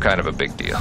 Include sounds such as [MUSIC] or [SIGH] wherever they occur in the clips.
kind of a big deal.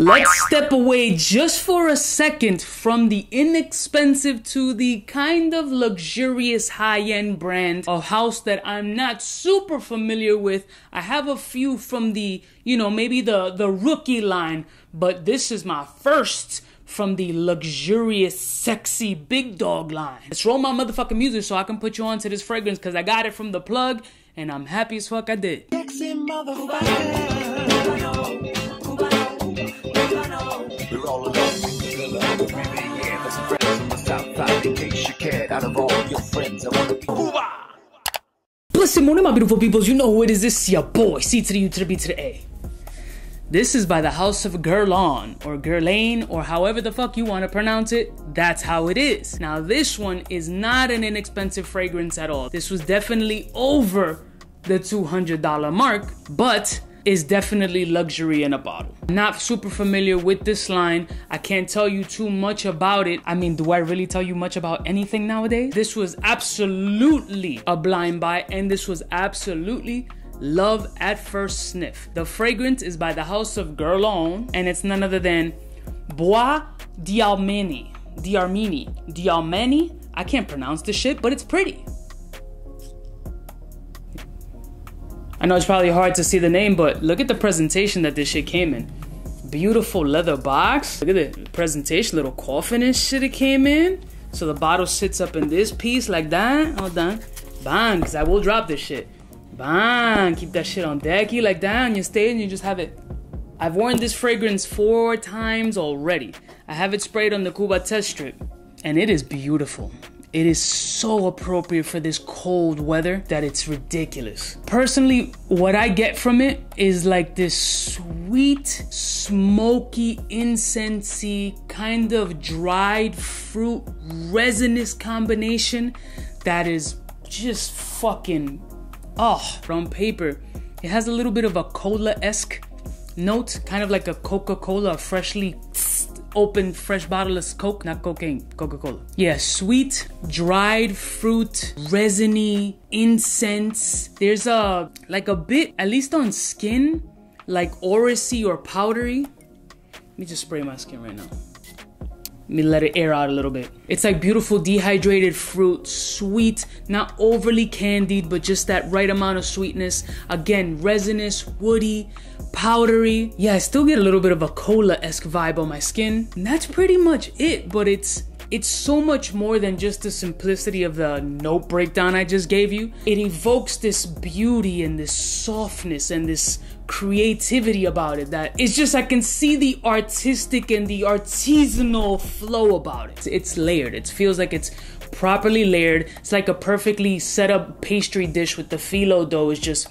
Let's step away just for a second from the inexpensive to the kind of luxurious high end brand of house that I'm not super familiar with. I have a few from the, you know, maybe the, the rookie line, but this is my first from the luxurious, sexy big dog line. Let's roll my motherfucking music so I can put you onto this fragrance because I got it from the plug and I'm happy as fuck I did. Sexy we're all alone in the of. There's some friends from the south side in case you cared. Out of all your friends, I wanna be. Blessed morning, my beautiful peoples. You know who it is. This is your boy, C to the U to the B to the A. This is by the House of Guerlain or Guerlain or however the fuck you want to pronounce it. That's how it is. Now, this one is not an inexpensive fragrance at all. This was definitely over the $200 mark, but is definitely luxury in a bottle. Not super familiar with this line. I can't tell you too much about it. I mean, do I really tell you much about anything nowadays? This was absolutely a blind buy, and this was absolutely love at first sniff. The fragrance is by the House of Guerlain, and it's none other than Bois d'Armani. D'Armini. D'Armani? I can't pronounce this shit, but it's pretty. I know it's probably hard to see the name, but look at the presentation that this shit came in. Beautiful leather box. Look at the presentation, little coffin and shit it came in. So the bottle sits up in this piece like that. Hold on. Bang, because I will drop this shit. Bang, keep that shit on decky like that on your stage and you just have it. I've worn this fragrance four times already. I have it sprayed on the Cuba test strip and it is beautiful. It is so appropriate for this cold weather that it's ridiculous. Personally, what I get from it is like this sweet, smoky, incensey, kind of dried fruit, resinous combination that is just fucking, oh, from paper. It has a little bit of a cola esque note, kind of like a Coca Cola freshly [TSK] open fresh bottle of Coke, not cocaine, Coca Cola. Yeah, sweet, dried fruit, resiny, incense. There's a, like a bit, at least on skin, like orangey or powdery. Let me just spray my skin right now. Let me let it air out a little bit. It's like beautiful dehydrated fruit, sweet, not overly candied, but just that right amount of sweetness. Again, resinous, woody, powdery. Yeah, I still get a little bit of a cola-esque vibe on my skin. And that's pretty much it, but it's it's so much more than just the simplicity of the note breakdown I just gave you. It evokes this beauty and this softness and this creativity about it that it's just I can see the artistic and the artisanal flow about it. It's layered. It feels like it's properly layered. It's like a perfectly set up pastry dish with the phyllo dough is just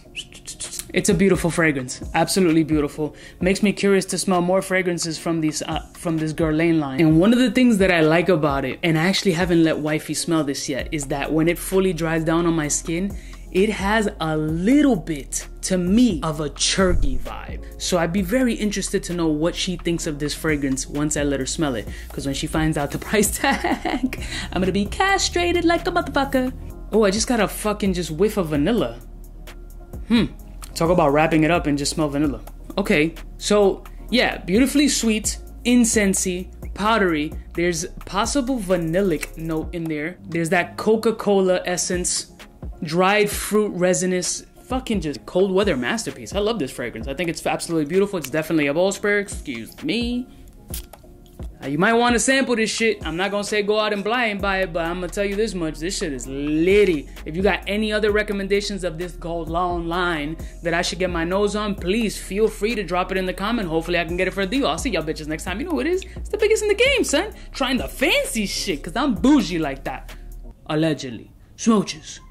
it's a beautiful fragrance, absolutely beautiful. Makes me curious to smell more fragrances from these uh, from this Guerlain line. And one of the things that I like about it, and I actually haven't let wifey smell this yet, is that when it fully dries down on my skin, it has a little bit to me of a churgy vibe. So I'd be very interested to know what she thinks of this fragrance once I let her smell it. Because when she finds out the [LAUGHS] price tag, I'm gonna be castrated like a motherfucker. Oh, I just got a fucking just whiff of vanilla. Hmm. Talk about wrapping it up and just smell vanilla. Okay, so yeah, beautifully sweet, incensey, powdery. There's possible vanillic note in there. There's that Coca-Cola essence, dried fruit resinous, fucking just cold weather masterpiece. I love this fragrance. I think it's absolutely beautiful. It's definitely a ball spray, excuse me. Now, you might want to sample this shit. I'm not gonna say go out and blind buy it, but I'm gonna tell you this much: this shit is litty. If you got any other recommendations of this Guerlain line that I should get my nose on, please feel free to drop it in the comment. Hopefully, I can get it for a deal. I'll see y'all bitches next time. You know what it is? It's the biggest in the game, son. Trying the fancy shit, cause I'm bougie like that. Allegedly. Smooches.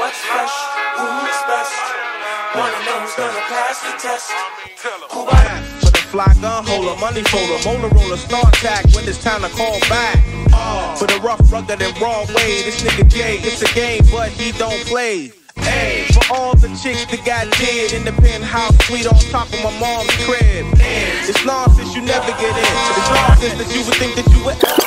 What's fresh? Who's best? One of them's gonna pass the test. For the fly gun holder, money folder, molar roller, start tag when it's time to call back. For the rough, rugged, and raw way, this nigga Jay, it's a game, but he don't play. Hey, for all the chicks that got dead in the penthouse suite on top of my mom's crib. It's nonsense you never get in. It's nonsense that you would think that you would.